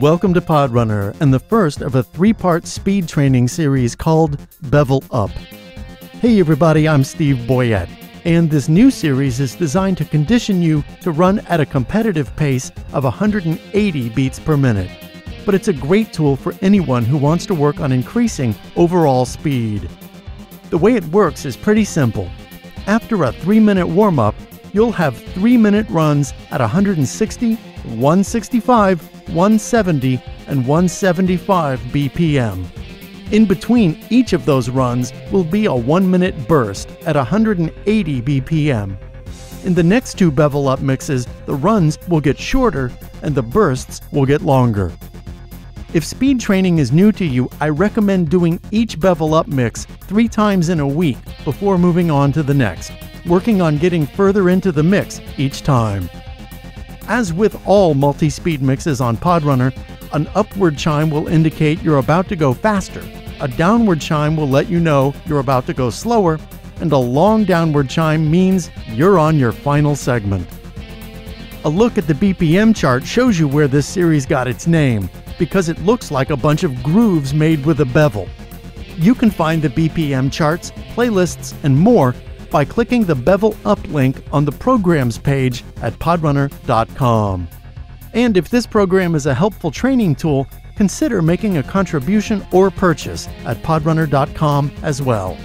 Welcome to Podrunner and the first of a three part speed training series called Bevel Up. Hey everybody, I'm Steve Boyette, and this new series is designed to condition you to run at a competitive pace of 180 beats per minute. But it's a great tool for anyone who wants to work on increasing overall speed. The way it works is pretty simple. After a 3 minute warm up, you'll have 3 minute runs at 160, 165, 170, and 175 BPM. In between each of those runs will be a 1 minute burst at 180 BPM. In the next two bevel up mixes, the runs will get shorter and the bursts will get longer. If speed training is new to you, I recommend doing each bevel up mix three times in a week before moving on to the next, working on getting further into the mix each time. As with all multi speed mixes on Podrunner, an upward chime will indicate you're about to go faster, a downward chime will let you know you're about to go slower, and a long downward chime means you're on your final segment. A look at the BPM chart shows you where this series got its name, because it looks like a bunch of grooves made with a bevel. You can find the BPM charts, playlists, and more by clicking the Bevel Up link on the Programs page at podrunner.com. And if this program is a helpful training tool, consider making a contribution or purchase at podrunner.com as well.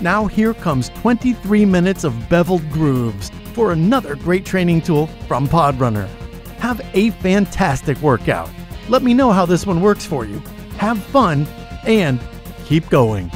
Now, here comes 23 minutes of beveled grooves for another great training tool from Podrunner. Have a fantastic workout. Let me know how this one works for you. Have fun and keep going.